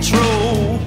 control.